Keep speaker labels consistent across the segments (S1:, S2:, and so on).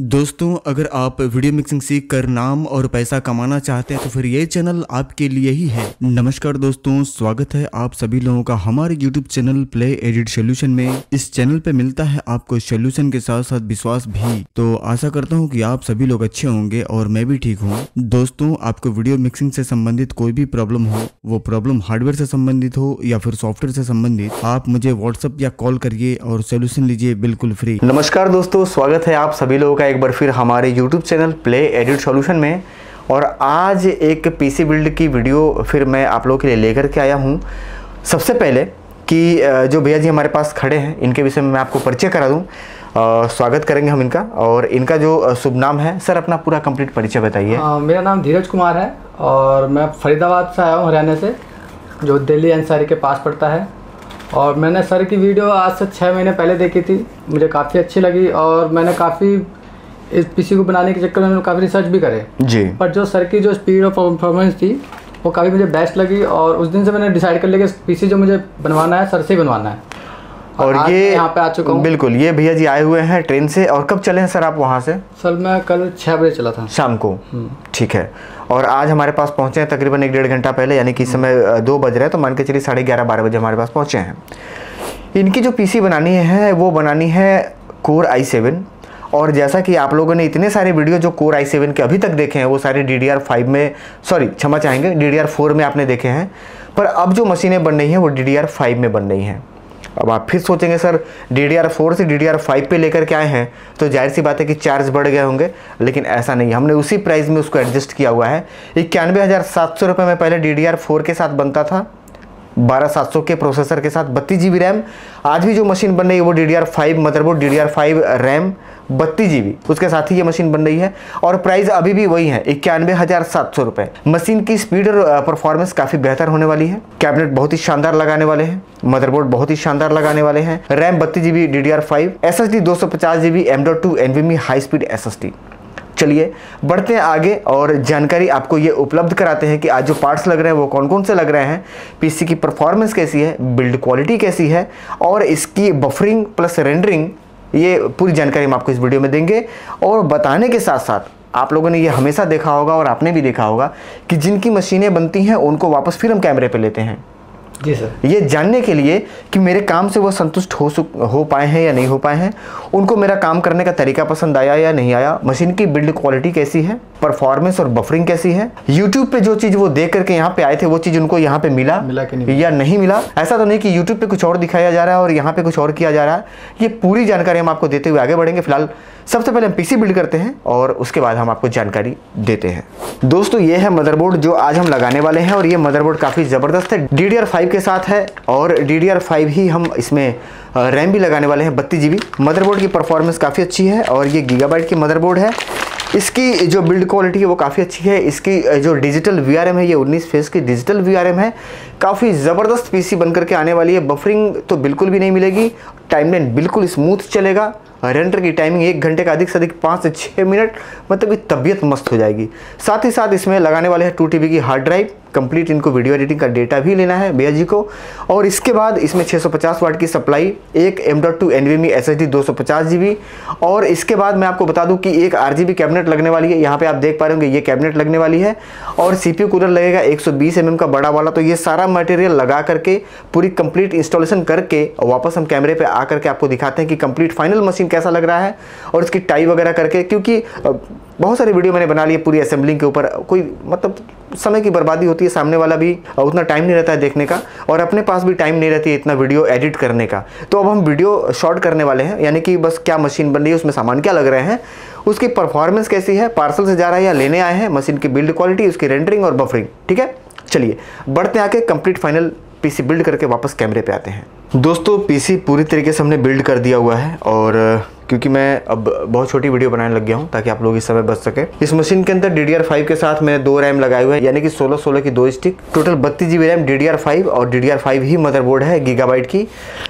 S1: दोस्तों, अगर आप वीडियो मिक्सिंग सीख कर नाम और पैसा कमाना चाहते हैं तो फिर ये चैनल आपके लिए ही है। नमस्कार दोस्तों, स्वागत है आप सभी लोगों का हमारे YouTube channel play edit solution में। इस चैनल पे मिलता है आपको सोल्यूशन के साथ साथ विश्वास भी। तो आशा करता हूँ कि आप सभी लोग अच्छे होंगे और मैं भी ठीक हूँ। दोस्तों, आपको वीडियो मिक्सिंग से संबंधित कोई भी प्रॉब्लम हो, वो प्रॉब्लम हार्डवेयर से संबंधित हो या फिर सॉफ्टवेयर से संबंधित, आप मुझे व्हाट्सअप या कॉल करिए और सोल्यूशन लीजिए बिल्कुल फ्री
S2: नमस्कार दोस्तों, स्वागत है आप सभी लोगों का एक बार फिर हमारे YouTube channel play edit solution में। और आज एक पीसी बिल्ड की वीडियो फिर मैं आप लोगों के लिए लेकर के आया हूँ। सबसे पहले कि जो भैया जी हमारे पास खड़े हैं, इनके विषय में मैं आपको परिचय करा दूँ। स्वागत करेंगे हम इनका। और इनका जो शुभ नाम है, सर अपना पूरा कंप्लीट परिचय बताइए।
S3: मेरा नाम धीरज कुमार है और मैं फरीदाबाद से आया हूँ, हरियाणा से, जो दिल्ली एनसारी के पास पड़ता है। और मैंने सर की वीडियो आज से छः महीने पहले देखी थी, मुझे काफ़ी अच्छी लगी और मैंने काफ़ी इस पीसी को बनाने के चक्कर में मैंने काफ़ी रिसर्च भी करे।
S2: जी।
S3: पर जो सर की जो स्पीड और परफॉर्मेंस थी वो काफ़ी मुझे बेस्ट लगी और उस दिन से मैंने डिसाइड कर लिया कि पीसी जो मुझे बनवाना है सर से ही बनवाना है।
S2: और
S3: आज
S2: ये
S3: यहाँ पे आ चुका हूँ।
S2: बिल्कुल ये भैया जी आए हुए हैं ट्रेन से और कब चले हैं सर आप वहाँ से?
S3: सर मैं कल छः बजे चला था।
S2: शाम को। ठीक है। और आज हमारे पास पहुँचे हैं तकरीबन एक डेढ़ घंटा पहले यानी कि इस समय दो बज रहे हैं तो मान के चलिए साढ़े ग्यारह बारह बजे हमारे पास पहुँचे हैं। इनकी जो पीसी बनानी है वो बनानी है कोर आई सेवन और जैसा कि आप लोगों ने इतने सारे वीडियो जो कोर आई सेवन के अभी तक देखे हैं, वो सारे डी डी आर फाइव में सॉरी क्षमा चाहेंगे डी डी आर फोर में आपने देखे हैं। पर अब जो मशीनें बन रही हैं, वो डी डी आर फाइव में बन रही हैं। अब आप फिर सोचेंगे, sir D D R four से डी डी आर फाइव पे लेकर के आए हैं? तो ज़ाहिर सी बात है कि चार्ज बढ़ गए होंगे, लेकिन ऐसा नहीं हमने उसी प्राइस में उसको एडजस्ट किया हुआ है। इक्यानवे हज़ार सात सौ रुपये में पहले डी डी आर फोर के साथ बनता था। बारह सात सौ के प्रोसेसर के साथ, बत्तीस जी बी रैम आज भी जो मशीन बन रही है, वो D D R five motherboard D D R five RAM बत्तीस जी उसके साथ ही ये मशीन बन रही है और प्राइस अभी भी वही है, इक्यानवे हज़ार सात सौ रुपये मशीन की स्पीड और परफॉर्मेंस काफ़ी बेहतर होने वाली है। कैबिनेट बहुत ही शानदार लगाने वाले हैं। मदरबोर्ड बहुत ही शानदार लगाने वाले हैं। रैम बत्तीस G B D D R five S S D दो सौ पचास G B M dot two NVMe high speed S S D चलिए, बढ़ते हैं आगे और जानकारी आपको ये उपलब्ध कराते हैं कि आज जो पार्ट्स लग रहे हैं वो कौन कौन से लग रहे हैं। पीसी की परफॉर्मेंस कैसी है? बिल्ड क्वालिटी कैसी है? और इसकी बफरिंग प्लस रेंडरिंग ये पूरी जानकारी हम आपको इस वीडियो में देंगे। और बताने के साथ साथ, आप लोगों ने ये हमेशा देखा होगा और आपने भी देखा होगा कि जिनकी मशीनें बनती हैं, उनको वापस फिर हम कैमरे पर लेते हैं।
S3: जी सर।
S2: ये जानने के लिए कि मेरे काम से वो संतुष्ट हो सुक हो पाए हैं या नहीं हो पाए हैं उनको मेरा काम करने का तरीका पसंद आया या नहीं आया मशीन की बिल्ड क्वालिटी कैसी है परफॉर्मेंस और बफरिंग कैसी है यूट्यूब पे जो चीज़ वो देख करके यहाँ पे आए थे वो चीज़ उनको यहाँ पे मिला
S3: मिला कि नहीं
S2: या नहीं मिला? ऐसा तो नहीं कि यूट्यूब पे कुछ और दिखाया जा रहा है और यहाँ पे कुछ और किया जा रहा है। ये पूरी जानकारी हम आपको देते हुए आगे बढ़ेंगे। फ़िलहाल सबसे पहले हम पीसी बिल्ड करते हैं और उसके बाद हम आपको जानकारी देते हैं। दोस्तों, ये है मदरबोर्ड जो आज हम लगाने वाले हैं और ये मदरबोर्ड काफ़ी ज़बरदस्त है। डी डी के साथ है और डी ही हम इसमें रैम भी लगाने वाले हैं, बत्तीस जी मदरबोर्ड की परफॉर्मेंस काफ़ी अच्छी है और ये गीगाबाइट की मदरबोर्ड है। इसकी जो बिल्ड क्वालिटी है वो काफ़ी अच्छी है। इसकी जो डिजिटल VRM है, ये 19 फेस की डिजिटल VRM है। काफ़ी ज़बरदस्त पीसी बनकर के आने वाली है। बफरिंग तो बिल्कुल भी नहीं मिलेगी। टाइमलाइन बिल्कुल स्मूथ चलेगा। रेंडर की टाइमिंग एक घंटे का अधिक से अधिक पाँच से छः मिनट मतलब कि तबीयत मस्त हो जाएगी। साथ ही साथ इसमें लगाने वाले हैं टू टी की हार्ड ड्राइव कंप्लीट इनको वीडियो एडिटिंग का डेटा भी लेना है भैया जी को। और इसके बाद इसमें 650 वाट की सप्लाई एक M dot two N V S H D दो सौ पचास जी बी और इसके बाद मैं आपको बता दूँ कि एक आर जी बी कैबिनेट लगने वाली है। यहाँ पे आप देख पा रहे होंगे, ये कैबिनेट लगने वाली है। और सी पी कूलर लगेगा 120 एम का बड़ा वाला। तो ये सारा मटेरियल लगा करके, पूरी कंप्लीट इंस्टॉलेशन करके, वापस हम कैमरे पर आ करके आपको दिखाते हैं कि कंप्लीट फाइनल मशीन कैसा लग रहा है और इसकी टाई वगैरह करके, क्योंकि बहुत सारी वीडियो मैंने बना ली है पूरी असेंबलिंग के ऊपर। कोई मतलब समय की बर्बादी होती है, सामने वाला भी उतना टाइम नहीं रहता है देखने का और अपने पास भी टाइम नहीं रहती है इतना वीडियो एडिट करने का। तो अब हम वीडियो शॉर्ट करने वाले हैं, यानी कि बस क्या मशीन बन रही है, उसमें सामान क्या लग रहे हैं, उसकी परफॉर्मेंस कैसी है पार्सल से जा रहा है या लेने आए हैं मशीन की बिल्ड क्वालिटी उसकी रेंडरिंग और बफरिंग ठीक है? चलिए, बढ़ते आके कंप्लीट फाइनल पीसी बिल्ड करके वापस कैमरे पे आते हैं। दोस्तों पीसी पूरी तरीके से हमने बिल्ड कर दिया हुआ है और क्योंकि मैं अब बहुत छोटी वीडियो बनाने लग गया हूँ ताकि आप लोग इस समय बच सके। इस मशीन के अंदर डी के साथ मैंने दो रैम लगाए हुए हैं, यानी कि सोलह सोलह की दो स्टिक टोटल बत्तीस जीबी रैम डी और डी ही मदरबोर्ड है गीगाबाइट की।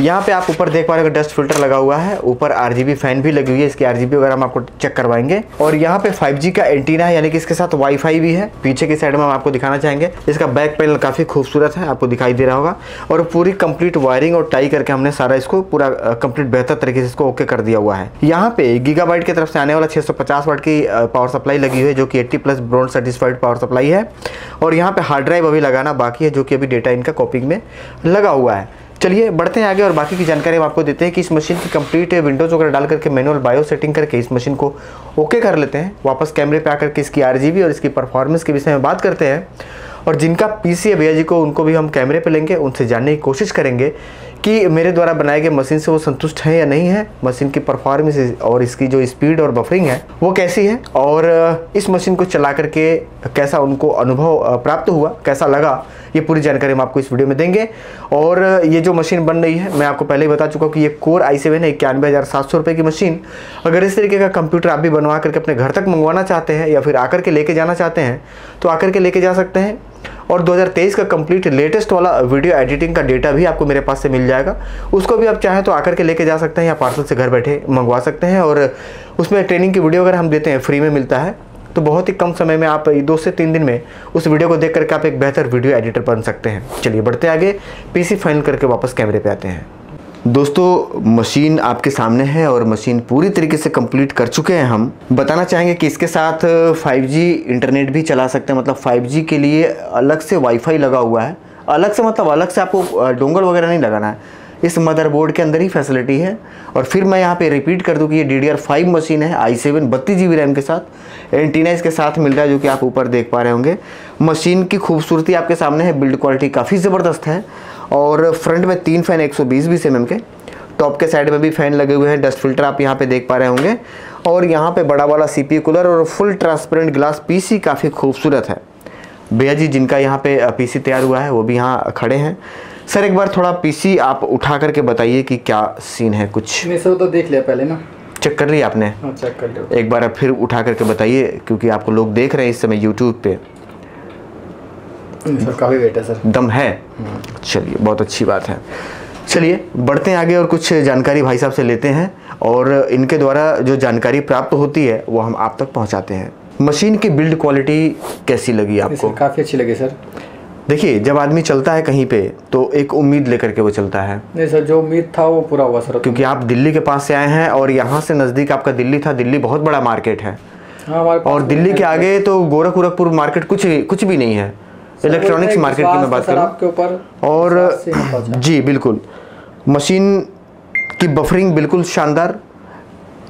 S2: यहाँ पे आप ऊपर देख पा रहे हो डस्ट फ़िल्टर लगा हुआ है, ऊपर बी फ़ैन भी लगी हुई है, इसकी बी वगैरह हम आपको चेक करवाएँगे। और यहाँ पे फाइव का एंटीना है, यानी कि इसके साथ वाईफाई भी है। पीछे की साइड में हम आपको दिखाना चाहेंगे। इसका बैक पैनल काफ़ी खूबसूरत है, आपको दिखाई दे रहा होगा। और पूरी कंप्लीट वायरिंग और टाई करके हमने सारा इसको पूरा कंप्लीट बेहतर तरीके से इसको ओके कर दिया हुआ है। है। यहाँ पे गीगाबाइट की तरफ़ से आने वाला 650 वाट की पावर सप्लाई लगी हुई है, जो कि 80 plus bronze certified power supply है। और यहाँ पे हार्ड ड्राइव अभी लगाना बाकी है, जो कि अभी डेटा इनका कॉपिंग में लगा हुआ है। चलिए, बढ़ते हैं आगे और बाकी की जानकारी हम आपको देते हैं कि इस मशीन की कंप्लीट विंडोज़ वगैरह डाल करके मैनुअल बायो सेटिंग करके इस मशीन को ओके कर लेते हैं। वापस कैमरे पे आकर के इसकी आर और इसकी परफॉर्मेंस के विषय में बात करते हैं। और जिनका पीसी है भैया जी को, उनको भी हम कैमरे पे लेंगे, उनसे जानने की कोशिश करेंगे कि मेरे द्वारा बनाए गए मशीन से वो संतुष्ट है या नहीं है, मशीन की परफॉर्मेंस और इसकी जो स्पीड और बफरिंग है, वो कैसी है और इस मशीन को चला करके कैसा उनको अनुभव प्राप्त हुआ, कैसा लगा, ये पूरी जानकारी हम आपको इस वीडियो में देंगे। और ये जो मशीन बन रही है, मैं आपको पहले ही बता चुका हूँ कि ये कोर आई सेवन है इक्यानवे हज़ार सात सौ रुपये की मशीन अगर इस तरीके का कंप्यूटर आप भी बनवा करके अपने घर तक मंगवाना चाहते हैं या फिर आकर के लेके जाना चाहते हैं तो आकर के लेके जा सकते हैं। और 2023 का कंप्लीट लेटेस्ट वाला वीडियो एडिटिंग का डेटा भी आपको मेरे पास से मिल जाएगा। उसको भी आप चाहें तो आकर के लेके जा सकते हैं या पार्सल से घर बैठे मंगवा सकते हैं और उसमें ट्रेनिंग की वीडियो अगर हम देते हैं फ्री में मिलता है तो बहुत ही कम समय में आप दो से तीन दिन में उस वीडियो को देख करके आप एक बेहतर वीडियो एडिटर बन सकते हैं। चलिए बढ़ते आगे पीसी फाइनल करके वापस कैमरे पर आते हैं। दोस्तों, मशीन आपके सामने है और मशीन पूरी तरीके से कंप्लीट कर चुके हैं हम। बताना चाहेंगे कि इसके साथ 5G इंटरनेट भी चला सकते हैं। मतलब 5G के लिए अलग से वाईफाई लगा हुआ है। अलग से मतलब अलग से आपको डोंगल वगैरह नहीं लगाना है। इस मदरबोर्ड के अंदर ही फैसिलिटी है। और फिर मैं यहाँ पे रिपीट कर दूँ कि ये D D R five machine है आई सेवन बत्तीस जी बी रैम के साथ। एंटीना इसके साथ मिल रहा है, जो कि आप ऊपर देख पा रहे होंगे। मशीन की खूबसूरती आपके सामने है बिल्ड क्वालिटी काफ़ी ज़बरदस्त है। और फ्रंट में तीन फ़ैन एक सौ बीस बीस एम के। टॉप के साइड में भी फ़ैन लगे हुए हैं डस्ट फ़िल्टर आप यहाँ पे देख पा रहे होंगे। और यहाँ पे बड़ा वाला सीपी कूलर और फुल ट्रांसपेरेंट ग्लास पीसी काफ़ी खूबसूरत है। भैया जी जिनका यहाँ पे पीसी तैयार हुआ है वो भी यहाँ खड़े हैं। सर एक बार थोड़ा पीसी आप उठा करके बताइए कि क्या सीन है कुछ।
S3: सर तो देख लिया पहले ना।
S2: चेक कर लिया आपने?
S3: हाँ चेक कर लिया।
S2: एक बार फिर उठा करके बताइए क्योंकि आपको लोग देख रहे हैं इस समय यूट्यूब पे।
S3: सर काफ़ी वेट है सर।
S2: दम है। चलिए बहुत अच्छी बात है। चलिए बढ़ते हैं आगे और कुछ जानकारी भाई साहब से लेते हैं और इनके द्वारा जो जानकारी प्राप्त होती है वो हम आप तक पहुंचाते हैं। मशीन की बिल्ड क्वालिटी कैसी लगी आपको?
S3: काफ़ी अच्छी लगी सर।
S2: देखिए जब आदमी चलता है कहीं पे तो एक उम्मीद लेकर के वो चलता है।
S3: नहीं सर जो उम्मीद था वो पूरा हुआ सर।
S2: क्योंकि आप दिल्ली के पास से आए हैं और यहाँ से नज़दीक आपका दिल्ली था दिल्ली बहुत बड़ा मार्केट है।
S3: हाँ,
S2: और दिल्ली के आगे तो गोरख गोरखपुर मार्केट कुछ कुछ भी नहीं है। इलेक्ट्रॉनिक्स मार्केट की मैं बात करूँ। और जी बिल्कुल। मशीन की बफरिंग बिल्कुल शानदार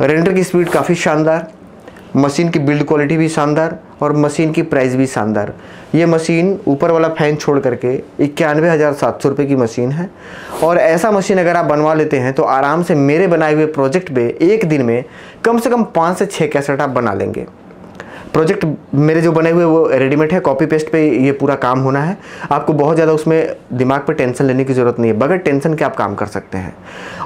S2: रेंडर की स्पीड काफ़ी शानदार मशीन की बिल्ड क्वालिटी भी शानदार और मशीन की प्राइस भी शानदार। ये मशीन ऊपर वाला फ़ैन छोड़ करके इक्यानवे हज़ार सात सौ रुपये की मशीन है। और ऐसा मशीन अगर आप बनवा लेते हैं तो आराम से मेरे बनाए हुए प्रोजेक्ट पे एक दिन में कम से कम पाँच से छः कैसेट आप बना लेंगे। प्रोजेक्ट मेरे जो बने हुए, वो रेडीमेड है कॉपी पेस्ट पे ये पूरा काम होना है। आपको बहुत ज़्यादा उसमें दिमाग पे टेंशन लेने की ज़रूरत नहीं है, बगैर टेंशन के आप काम कर सकते हैं।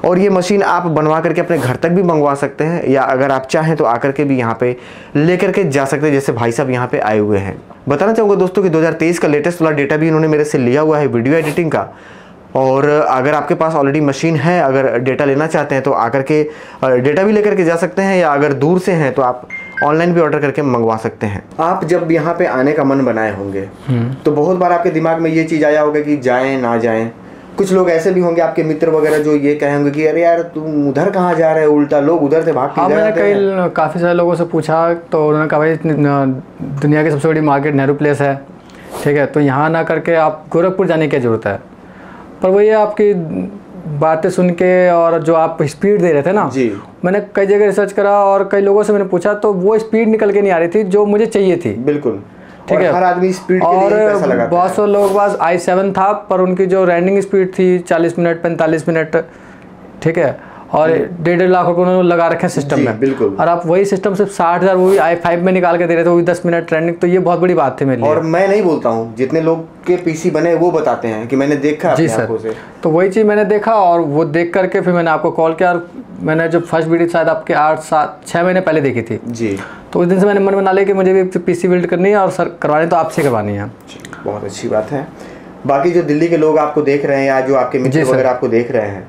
S2: और ये मशीन आप बनवा करके अपने घर तक भी मंगवा सकते हैं, या अगर आप चाहें तो आकर के भी यहाँ पे ले करके जा सकते हैं, जैसे भाई साहब यहाँ पे आए हुए हैं। बताना चाहूँगा दोस्तों कि 2023 का लेटेस्ट वाला डेटा भी इन्होंने मेरे से लिया हुआ है वीडियो एडिटिंग का। और अगर आपके पास ऑलरेडी मशीन है, अगर डेटा लेना चाहते हैं तो आकर के डेटा भी लेकर के जा सकते हैं, या अगर दूर से हैं तो आप ऑनलाइन भी ऑर्डर करके मंगवा सकते हैं। आप जब यहाँ पे आने का मन बनाए होंगे हम्म। तो बहुत बार आपके दिमाग में ये चीज़ आया होगा कि जाएँ ना जाएँ। कुछ लोग ऐसे भी होंगे आपके मित्र वगैरह जो ये कहेंगे कि अरे यार तुम उधर कहाँ जा रहे हो? उल्टा लोग उधर से भाग
S3: हाँ मैंने कई काफ़ी सारे लोगों से पूछा तो उन्होंने कहा भाई दुनिया की सबसे बड़ी मार्केट नेहरू प्लेस है। ठीक है तो यहाँ ना करके आप गोरखपुर जाने की ज़रूरत है। पर वही आपकी बातें सुन के और जो आप स्पीड दे रहे थे ना
S2: जी।
S3: मैंने कई जगह रिसर्च करा और कई लोगों से मैंने पूछा तो वो स्पीड निकल के नहीं आ रही थी जो मुझे चाहिए थी।
S2: बिल्कुल।
S3: ठीक है?
S2: हर आदमी स्पीड
S3: और बहुत सौ लोगों के पास आई सेवन था पर उनकी जो रैंडिंग स्पीड थी चालीस मिनट पैंतालीस मिनट ठीक है? और डेढ़ डेढ़ लाख रुपए उन्होंने लगा रखे हैं सिस्टम में।
S2: बिल्कुल।
S3: और आप वही सिस्टम सिर्फ़ साठ हज़ार वो भी आई फाइव में निकाल के दे रहे थे वो भी दस मिनट ट्रेंडिंग तो ये बहुत बड़ी बात थी मेरे
S2: लिए। और मैं नहीं बोलता हूँ जितने लोग के पीसी बने वो बताते हैं कि मैंने देखा
S3: जी सर। से। तो वही चीज़ मैंने देखा और वो देख करके फिर मैंने आपको कॉल किया और मैंने जो फ़र्स्ट वीडियो शायद आपके आठ सात छः महीने पहले देखी थी।
S2: जी।
S3: तो उस दिन से मैंने मन बना लिया कि मुझे भी पीसी बिल्ड करनी है और सर करवानी तो आपसे करवानी है।
S2: बहुत अच्छी बात है। बाकी जो दिल्ली के लोग आपको देख रहे हैं या जो आपके मित्र वगैरह आपको देख रहे हैं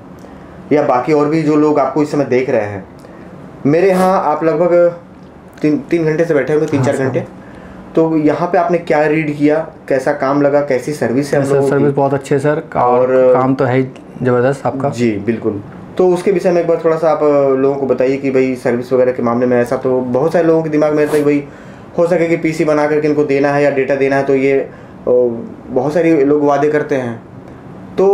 S2: या बाकी और भी जो लोग आपको इस समय देख रहे हैं। मेरे यहाँ आप लगभग तीन तीन घंटे से बैठे हुए तीन चार हाँ, घंटे। तो यहाँ पे आपने क्या रीड किया? कैसा काम लगा? कैसी सर्विस है
S3: सर सर्विस बहुत अच्छी है सर। और काम तो है ज़बरदस्त आपका।
S2: जी बिल्कुल। तो उसके विषय में एक बार थोड़ा सा आप लोगों को बताइए कि भाई सर्विस वगैरह के मामले में ऐसा तो बहुत सारे लोगों के दिमाग में रहता है भाई हो सके कि पीसी बना करके इनको देना है या डेटा देना है तो ये बहुत सारे लोग वादे करते हैं। तो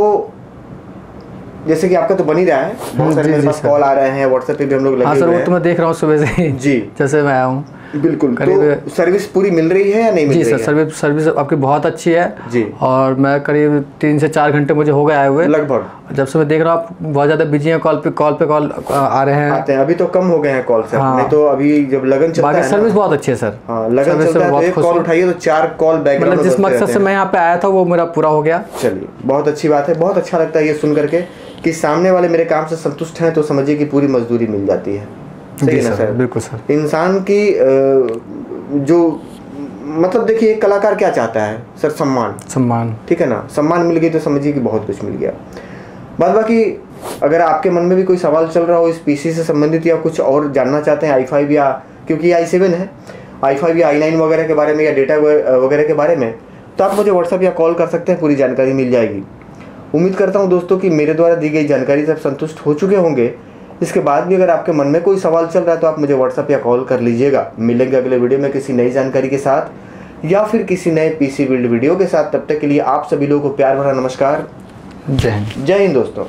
S2: जैसे कि आपका तो बन ही रहा है। बहुत सारे मेरे पास कॉल आ रहे हैं व्हाट्सएप पे भी हम लोग लगे
S3: हाँ
S2: सर
S3: वो तो मैं देख रहा हूँ सुबह से
S2: जी।
S3: जैसे मैं आया हूँ।
S2: बिल्कुल
S3: करीब-
S2: तो सर्विस पूरी मिल रही है या नहीं मिल
S3: जी सर सर्विस सर्विस आपकी बहुत अच्छी है।
S2: जी।
S3: और मैं करीब तीन से चार घंटे मुझे हो गए आए हुए।
S2: लगभग।
S3: जब से मैं देख रहा हूँ आप बहुत ज़्यादा बिज़ी हैं कॉल पे कॉल पे कॉल आ रहे हैं।
S2: आते हैं। अभी तो कम हो गए हैं कॉल सर
S3: हाँ।
S2: नहीं तो अभी जब लगन चलता
S3: बाकी
S2: है
S3: सर्विस बहुत अच्छी है सर।
S2: हाँ लगन
S3: से
S2: चलता है तो कॉल। उठाइए तो चार कॉल बैक
S3: मतलब जिस मकसद से मैं यहाँ पे आया था वो मेरा पूरा हो गया।
S2: चलिए बहुत अच्छी बात है बहुत अच्छा लगता है ये सुन करके। कि सामने वाले मेरे काम से संतुष्ट हैं तो समझिए कि पूरी मजदूरी मिल जाती है। सही
S3: जी
S2: ना
S3: सर
S2: सर
S3: बिल्कुल सर।
S2: इंसान की जो मतलब देखिए एक कलाकार क्या चाहता है? सर सम्मान।
S3: सम्मान।
S2: ठीक है ना? सम्मान मिल गई तो समझिए कि बहुत कुछ मिल गया। बाद बाकी अगर आपके मन में भी कोई सवाल चल रहा हो इस पीसी से संबंधित या कुछ और जानना चाहते हैं आई फाइव या क्योंकि आई सेवन है आई फाइव या आई नाइन वगैरह के बारे में या डेटा वगैरह के बारे में तो आप मुझे व्हाट्सअप या कॉल कर सकते हैं पूरी जानकारी मिल जाएगी। उम्मीद करता हूँ दोस्तों कि मेरे द्वारा दी गई जानकारी से आप संतुष्ट हो चुके होंगे। इसके बाद भी अगर आपके मन में कोई सवाल चल रहा है तो आप मुझे व्हाट्सअप या कॉल कर लीजिएगा। मिलेंगे अगले वीडियो में किसी नई जानकारी के साथ या फिर किसी नए पीसी बिल्ड वीडियो के साथ। तब तक के लिए आप सभी लोगों को प्यार भरा नमस्कार।
S3: जय हिंद।
S2: जय हिंद दोस्तों।